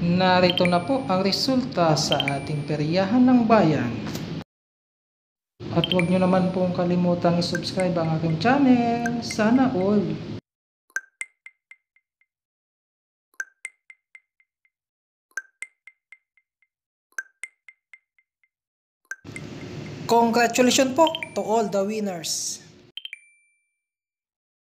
Narito na po ang resulta sa ating peryahan ng bayan. At huwag nyo naman pong kalimutang i-subscribe ang aking channel. Sana all. Congratulations po to all the winners.